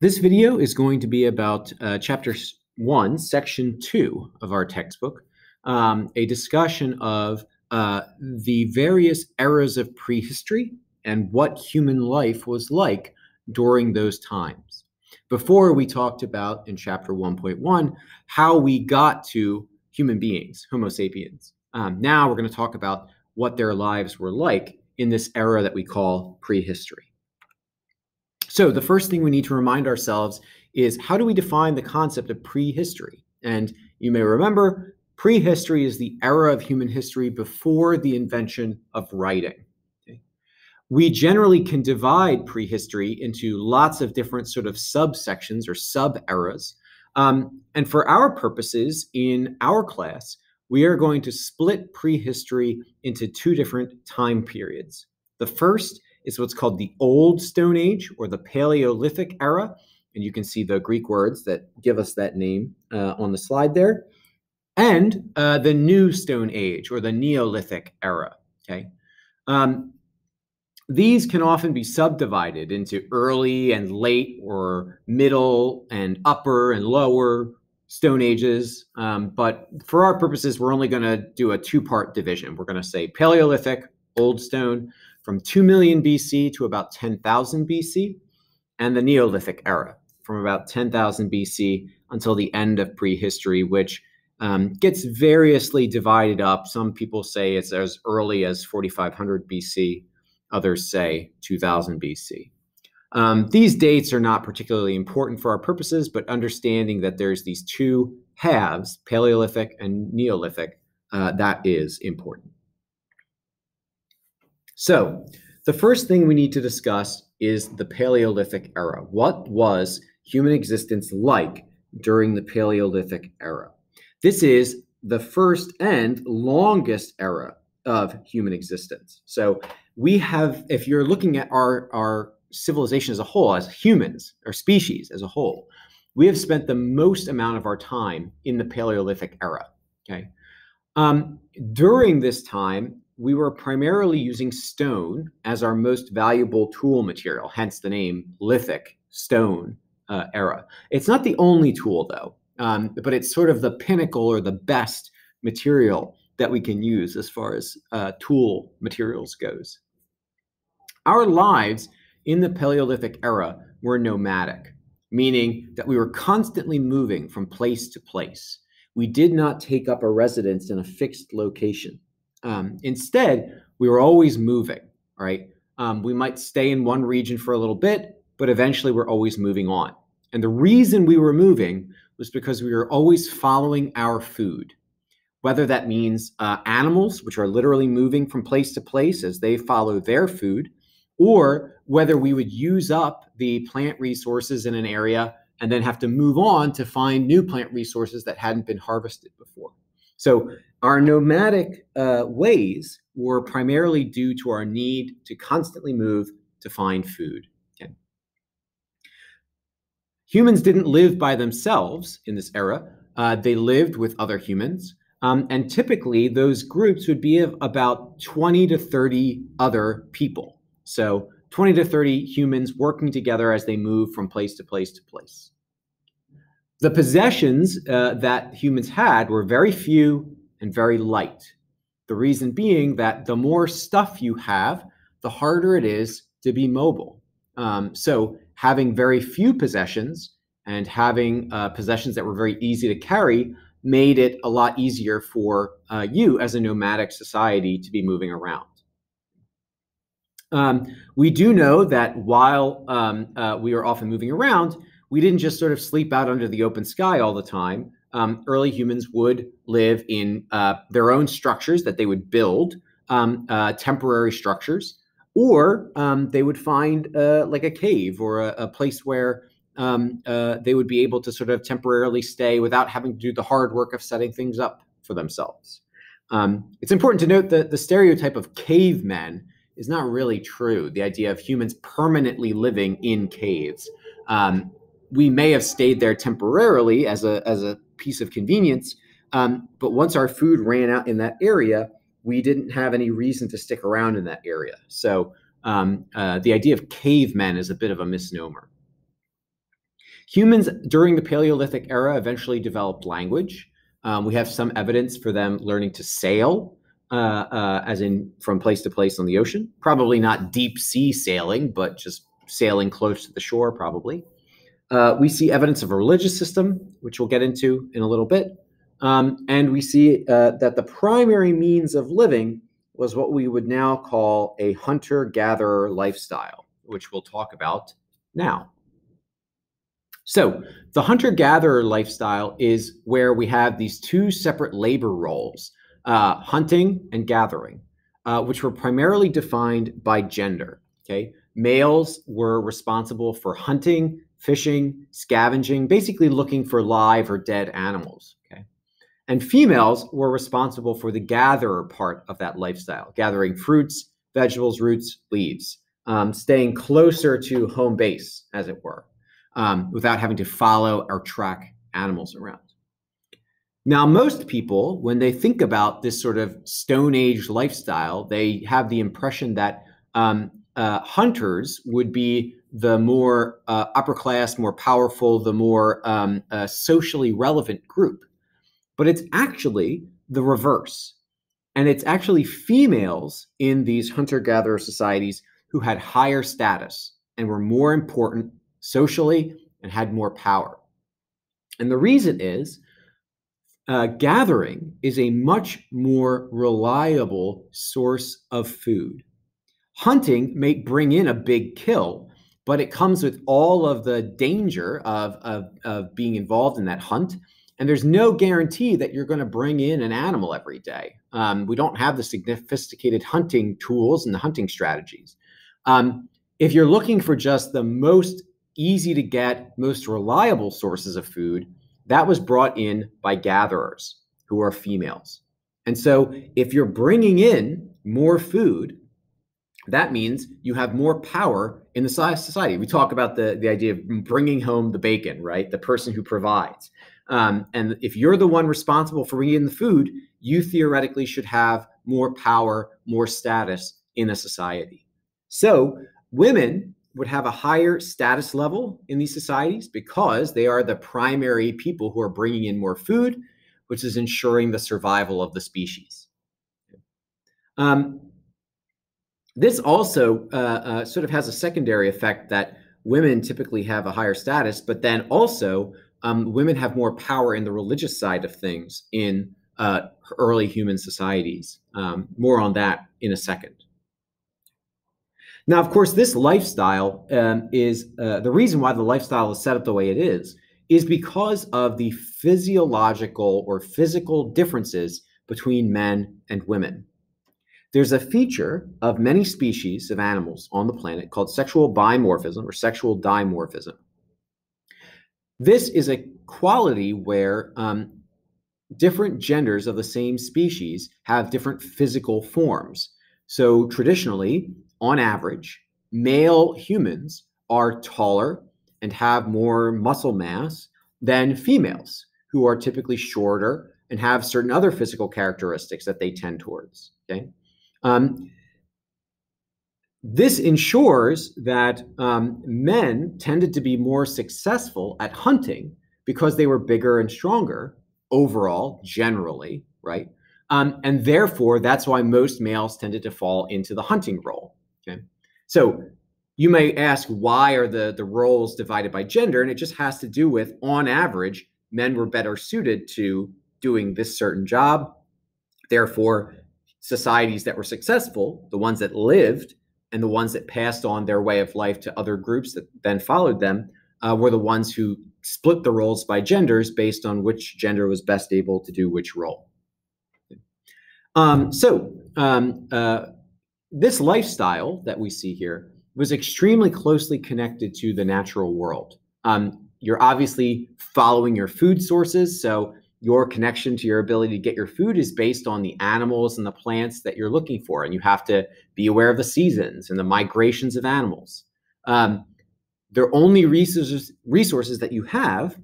This video is going to be about uh, chapter 1, section 2 of our textbook, um, a discussion of uh, the various eras of prehistory and what human life was like during those times. Before we talked about in chapter 1.1 how we got to human beings, Homo sapiens. Um, now we're going to talk about what their lives were like in this era that we call prehistory. So, the first thing we need to remind ourselves is how do we define the concept of prehistory? And you may remember prehistory is the era of human history before the invention of writing. Okay? We generally can divide prehistory into lots of different sort of subsections or sub eras. Um, and for our purposes in our class, we are going to split prehistory into two different time periods. The first is what's called the Old Stone Age or the Paleolithic era. And you can see the Greek words that give us that name uh, on the slide there. And uh, the New Stone Age or the Neolithic era. Okay. Um, these can often be subdivided into early and late or middle and upper and lower Stone Ages. Um, but for our purposes, we're only going to do a two part division. We're going to say Paleolithic, Old Stone, from 2 million BC to about 10,000 BC, and the Neolithic era from about 10,000 BC until the end of prehistory, which um, gets variously divided up. Some people say it's as early as 4500 BC, others say 2000 BC. Um, these dates are not particularly important for our purposes, but understanding that there's these two halves, Paleolithic and Neolithic, uh, that is important. So, the first thing we need to discuss is the Paleolithic era. What was human existence like during the Paleolithic era? This is the first and longest era of human existence. So, we have, if you're looking at our, our civilization as a whole, as humans, or species as a whole, we have spent the most amount of our time in the Paleolithic era. Okay. Um, during this time, we were primarily using stone as our most valuable tool material, hence the name lithic stone uh, era. It's not the only tool, though, um, but it's sort of the pinnacle or the best material that we can use as far as uh, tool materials goes. Our lives in the Paleolithic era were nomadic, meaning that we were constantly moving from place to place. We did not take up a residence in a fixed location. Um, instead, we were always moving, right? Um, we might stay in one region for a little bit, but eventually we're always moving on. And the reason we were moving was because we were always following our food, whether that means uh, animals, which are literally moving from place to place as they follow their food, or whether we would use up the plant resources in an area and then have to move on to find new plant resources that hadn't been harvested before. So our nomadic uh, ways were primarily due to our need to constantly move to find food. Okay. Humans didn't live by themselves in this era. Uh, they lived with other humans. Um, and typically, those groups would be of about 20 to 30 other people. So, 20 to 30 humans working together as they move from place to place to place. The possessions uh, that humans had were very few and very light. The reason being that the more stuff you have, the harder it is to be mobile. Um, so having very few possessions and having uh, possessions that were very easy to carry made it a lot easier for uh, you as a nomadic society to be moving around. Um, we do know that while um, uh, we are often moving around, we didn't just sort of sleep out under the open sky all the time. Um, early humans would live in uh, their own structures that they would build, um, uh, temporary structures, or um, they would find uh, like a cave or a, a place where um, uh, they would be able to sort of temporarily stay without having to do the hard work of setting things up for themselves. Um, it's important to note that the stereotype of cavemen is not really true. The idea of humans permanently living in caves. Um, we may have stayed there temporarily as a as a piece of convenience, um, but once our food ran out in that area, we didn't have any reason to stick around in that area. So um, uh, the idea of cavemen is a bit of a misnomer. Humans during the Paleolithic era eventually developed language. Um, we have some evidence for them learning to sail, uh, uh, as in from place to place on the ocean. Probably not deep sea sailing, but just sailing close to the shore, probably. Uh, we see evidence of a religious system, which we'll get into in a little bit. Um, and we see uh, that the primary means of living was what we would now call a hunter gatherer lifestyle, which we'll talk about now. So, the hunter gatherer lifestyle is where we have these two separate labor roles uh, hunting and gathering, uh, which were primarily defined by gender. Okay. Males were responsible for hunting, fishing, scavenging, basically looking for live or dead animals. Okay. And females were responsible for the gatherer part of that lifestyle, gathering fruits, vegetables, roots, leaves, um, staying closer to home base, as it were, um, without having to follow or track animals around. Now, most people, when they think about this sort of Stone Age lifestyle, they have the impression that um, uh, hunters would be the more uh, upper class, more powerful, the more um, uh, socially relevant group. But it's actually the reverse. And it's actually females in these hunter gatherer societies who had higher status and were more important socially and had more power. And the reason is uh, gathering is a much more reliable source of food. Hunting may bring in a big kill, but it comes with all of the danger of, of, of being involved in that hunt. And there's no guarantee that you're going to bring in an animal every day. Um, we don't have the sophisticated hunting tools and the hunting strategies. Um, if you're looking for just the most easy to get, most reliable sources of food, that was brought in by gatherers who are females. And so if you're bringing in more food, that means you have more power in the society. We talk about the, the idea of bringing home the bacon, right? The person who provides. Um, and if you're the one responsible for bringing in the food, you theoretically should have more power, more status in a society. So women would have a higher status level in these societies because they are the primary people who are bringing in more food, which is ensuring the survival of the species. Um, this also uh, uh, sort of has a secondary effect that women typically have a higher status, but then also um, women have more power in the religious side of things in uh, early human societies. Um, more on that in a second. Now, of course, this lifestyle um, is uh, the reason why the lifestyle is set up the way it is, is because of the physiological or physical differences between men and women. There's a feature of many species of animals on the planet called sexual bimorphism or sexual dimorphism. This is a quality where um, different genders of the same species have different physical forms. So traditionally, on average, male humans are taller and have more muscle mass than females, who are typically shorter and have certain other physical characteristics that they tend towards. Okay. Um, this ensures that um, men tended to be more successful at hunting because they were bigger and stronger overall, generally, right? Um, and therefore, that's why most males tended to fall into the hunting role. Okay. So you may ask why are the the roles divided by gender and it just has to do with on average men were better suited to doing this certain job therefore societies that were successful the ones that lived and the ones that passed on their way of life to other groups that then followed them uh, were the ones who split the roles by genders based on which gender was best able to do which role um, so um, uh, this lifestyle that we see here was extremely closely connected to the natural world. Um, you're obviously following your food sources. So your connection to your ability to get your food is based on the animals and the plants that you're looking for. And you have to be aware of the seasons and the migrations of animals. Um, the only resources, resources that you have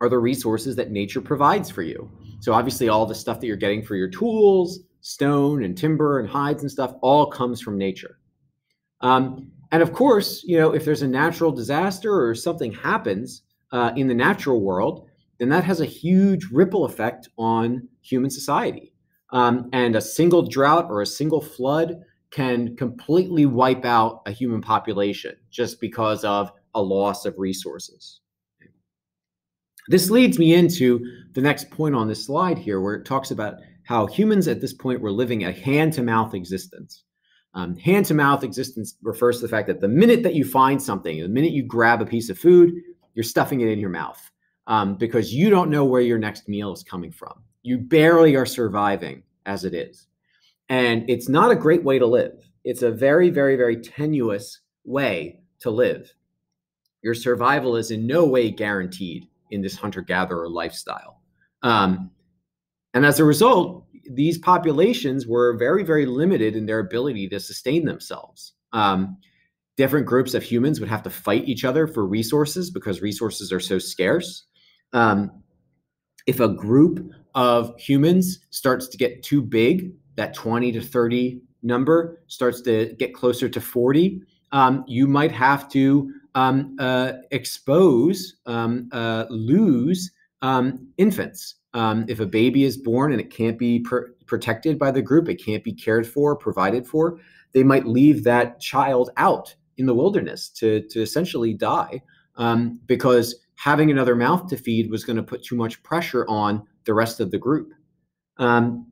are the resources that nature provides for you. So obviously all the stuff that you're getting for your tools, stone and timber and hides and stuff all comes from nature. Um, and of course, you know, if there's a natural disaster or something happens uh, in the natural world, then that has a huge ripple effect on human society. Um, and a single drought or a single flood can completely wipe out a human population just because of a loss of resources. This leads me into the next point on this slide here, where it talks about how humans at this point were living a hand to mouth existence. Um, hand to mouth existence refers to the fact that the minute that you find something, the minute you grab a piece of food, you're stuffing it in your mouth um, because you don't know where your next meal is coming from. You barely are surviving as it is. And it's not a great way to live. It's a very, very, very tenuous way to live. Your survival is in no way guaranteed in this hunter gatherer lifestyle. Um, and as a result, these populations were very, very limited in their ability to sustain themselves. Um, different groups of humans would have to fight each other for resources because resources are so scarce. Um, if a group of humans starts to get too big, that 20 to 30 number starts to get closer to 40, um, you might have to um, uh, expose, um, uh, lose um, infants. Um, if a baby is born and it can't be pr- protected by the group, it can't be cared for, provided for, they might leave that child out in the wilderness to, to essentially die um, because having another mouth to feed was going to put too much pressure on the rest of the group. Um,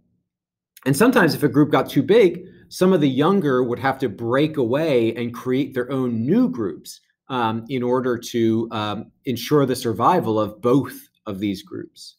and sometimes, if a group got too big, some of the younger would have to break away and create their own new groups um, in order to um, ensure the survival of both of these groups.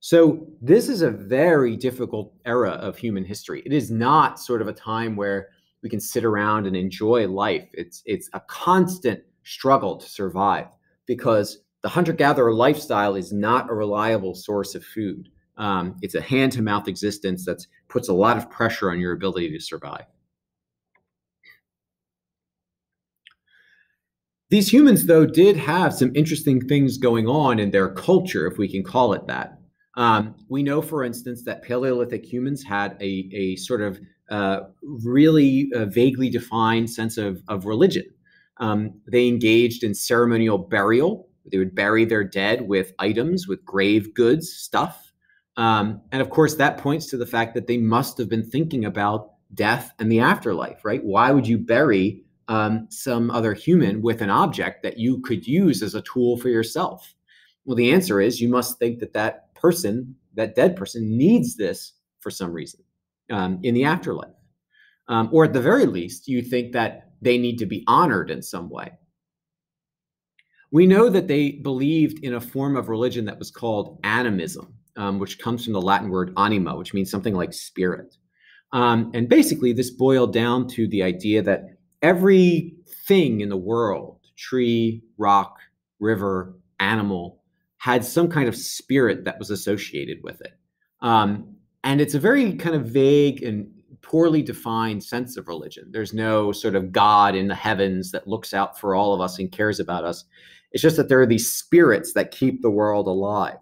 So, this is a very difficult era of human history. It is not sort of a time where we can sit around and enjoy life. It's, it's a constant struggle to survive because the hunter gatherer lifestyle is not a reliable source of food. Um, it's a hand to mouth existence that puts a lot of pressure on your ability to survive. These humans, though, did have some interesting things going on in their culture, if we can call it that. Um, we know, for instance, that Paleolithic humans had a, a sort of uh, really uh, vaguely defined sense of, of religion. Um, they engaged in ceremonial burial. They would bury their dead with items, with grave goods, stuff. Um, and of course, that points to the fact that they must have been thinking about death and the afterlife, right? Why would you bury um, some other human with an object that you could use as a tool for yourself? Well, the answer is you must think that that person, that dead person, needs this for some reason um, in the afterlife. Um, or at the very least, you think that they need to be honored in some way. We know that they believed in a form of religion that was called animism, um, which comes from the Latin word anima, which means something like spirit. Um, and basically, this boiled down to the idea that everything in the world tree, rock, river, animal had some kind of spirit that was associated with it. Um, and it's a very kind of vague and poorly defined sense of religion. There's no sort of God in the heavens that looks out for all of us and cares about us. It's just that there are these spirits that keep the world alive.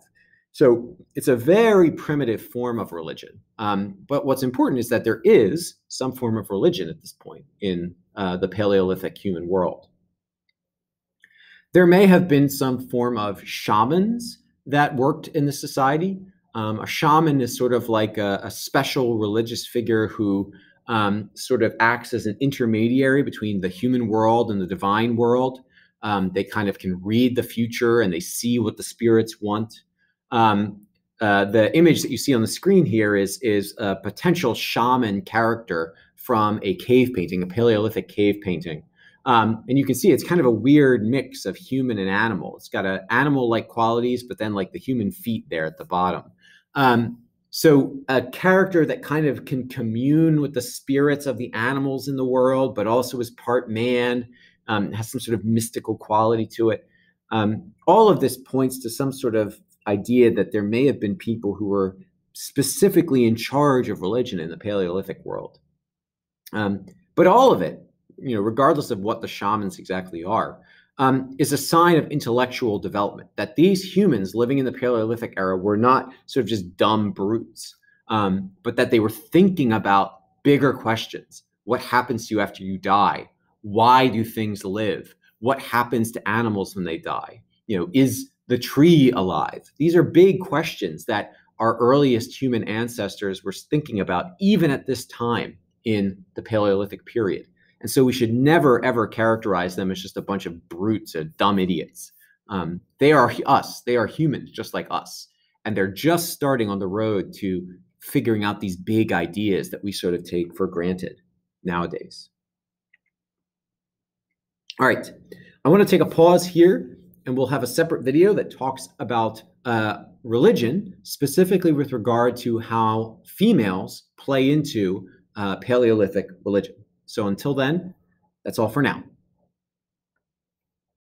So it's a very primitive form of religion. Um, but what's important is that there is some form of religion at this point in uh, the Paleolithic human world. There may have been some form of shamans that worked in the society. Um, a shaman is sort of like a, a special religious figure who um, sort of acts as an intermediary between the human world and the divine world. Um, they kind of can read the future and they see what the spirits want. Um, uh, the image that you see on the screen here is is a potential shaman character from a cave painting, a Paleolithic cave painting. Um, and you can see it's kind of a weird mix of human and animal. It's got a animal-like qualities, but then like the human feet there at the bottom. Um, so a character that kind of can commune with the spirits of the animals in the world, but also is part man, um, has some sort of mystical quality to it. Um, all of this points to some sort of idea that there may have been people who were specifically in charge of religion in the Paleolithic world. Um, but all of it, you know, regardless of what the shamans exactly are, um, is a sign of intellectual development. That these humans living in the Paleolithic era were not sort of just dumb brutes, um, but that they were thinking about bigger questions. What happens to you after you die? Why do things live? What happens to animals when they die? you know, is the tree alive? These are big questions that our earliest human ancestors were thinking about even at this time in the Paleolithic period. And so we should never, ever characterize them as just a bunch of brutes or dumb idiots. Um, they are us, they are humans just like us. And they're just starting on the road to figuring out these big ideas that we sort of take for granted nowadays. All right, I want to take a pause here and we'll have a separate video that talks about uh, religion, specifically with regard to how females play into uh, Paleolithic religion. So until then, that's all for now.